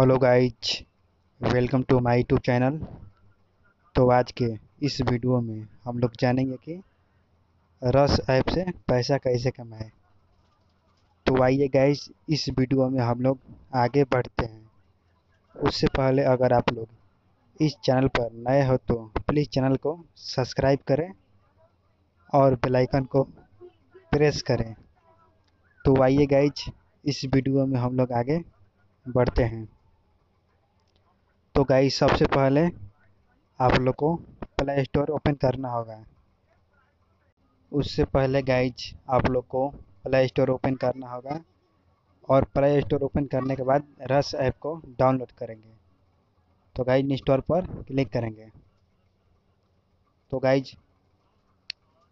Hello guys welcome to my YouTube channel तो आज के इस वीडियो में हम लोग जानेंगे कि रस ऐप से पैसा कैसे कमाएँ। तो आइए गाइज़ इस वीडियो में हम लोग आगे बढ़ते हैं। उससे पहले अगर आप लोग इस चैनल पर नए हो तो प्लीज़ चैनल को सब्सक्राइब करें और बेल आइकन को प्रेस करें। तो आइए गाइज़ इस वीडियो में हम लोग आगे बढ़ते हैं। तो गाइस सबसे पहले आप लोग को प्ले स्टोर ओपन करना होगा। उससे पहले गाइज़ आप लोग को प्ले स्टोर ओपन करना होगा और प्ले स्टोर ओपन करने के बाद रस ऐप को डाउनलोड करेंगे। तो गाइज़ इंस्टॉल पर क्लिक करेंगे। तो गाइज़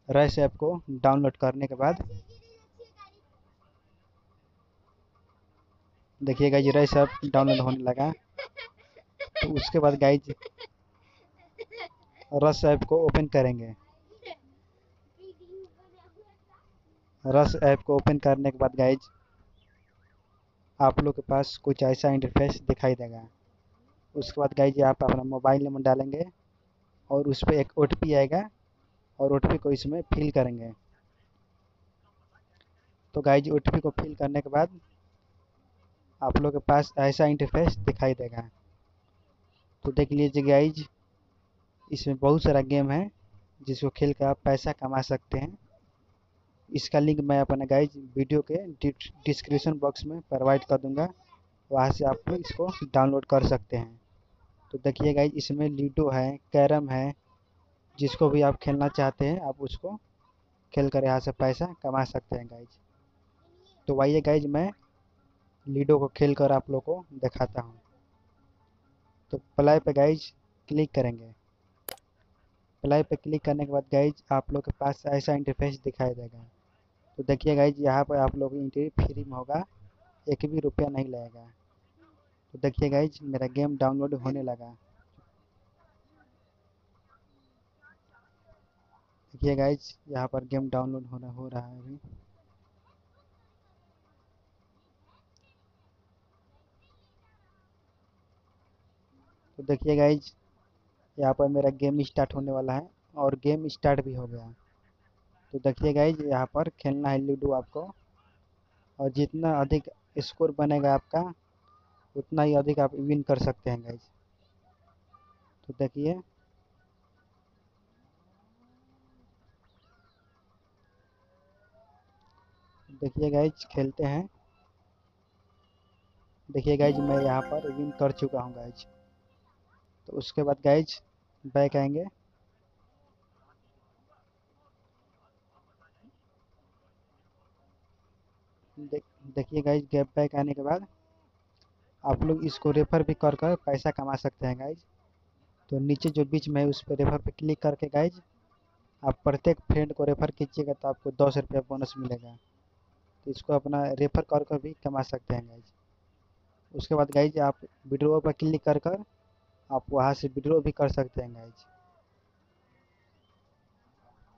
रस ऐप को डाउनलोड करने के बाद देखिए गाइज़ रस ऐप डाउनलोड होने लगा। उसके बाद गाइज़ रस ऐप को ओपन करेंगे। रस ऐप को ओपन करने के बाद गाइज़ आप लोग के पास कुछ ऐसा इंटरफेस दिखाई देगा। उसके बाद गाइज़ आप अपना मोबाइल नंबर डालेंगे और उस पर एक ओ आएगा और ओटीपी को इसमें फिल करेंगे। तो गाइज़ ओ को फिल करने के बाद आप लोग के पास ऐसा इंटरफेस दिखाई देगा। तो देख लीजिए गाइज़ इसमें बहुत सारा गेम है, जिसको खेल कर आप पैसा कमा सकते हैं। इसका लिंक मैं अपने गाइज़ वीडियो के डिस्क्रिप्शन बॉक्स में प्रोवाइड कर दूँगा, वहाँ से आप इसको डाउनलोड कर सकते हैं। तो देखिए गाइज़ इसमें लूडो है कैरम है, जिसको भी आप खेलना चाहते हैं, आप उसको खेल कर यहाँ से पैसा कमा सकते हैं गाइज़ तो आइए गाइज़ मैं लीडो को खेल कर आप लोग को दिखाता हूँ। तो प्लाई पे गाइज़ क्लिक करेंगे। प्लाई पे क्लिक करने के बाद गाइज़ आप लोग के पास ऐसा इंटरफेस दिखाई देगा। तो देखिए गाइज़ यहाँ पर आप लोग एंट्री फ्री में होगा। एक भी रुपया नहीं लगेगा। तो देखिए गाइज़ मेरा गेम डाउनलोड होने लगा। देखिए गाइज़ यहाँ पर गेम डाउनलोड होना हो रहा है अभी। तो देखिए गाइज़ यहाँ पर मेरा गेम स्टार्ट होने वाला है और गेम स्टार्ट भी हो गया तो देखिए गाइज़ यहाँ पर खेलना है लूडो आपको। और जितना अधिक स्कोर बनेगा आपका, उतना ही अधिक आप विन कर सकते हैं गाइज़ तो देखिए। देखिए गाइज़ खेलते हैं। देखिए गाइज़ मैं यहाँ पर विन कर चुका हूँ गाइज़ तो उसके बाद गाइज़ बैक आएँगे। देख, देखिए गाइज़ गैप बैक आने के बाद आप लोग इसको रेफर भी कर कर पैसा कमा सकते हैं गाइज़ तो नीचे जो बीच में है, उस पर रेफर पे क्लिक करके गाइज़ आप प्रत्येक फ्रेंड को रेफर कीजिएगा तो आपको दस रुपया बोनस मिलेगा। तो इसको अपना रेफर कर कर भी कमा सकते हैं गाइज़ उसके बाद गाइज़ आप वीडियो पर क्लिक कर कर आप वहाँ से विड्रॉ भी कर सकते हैं गाइज़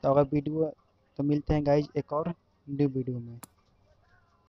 तो अगर वीडियो तो मिलते हैं गाइज़ एक और न्यू वीडियो में.